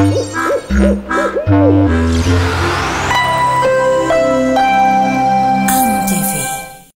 Oh, my God.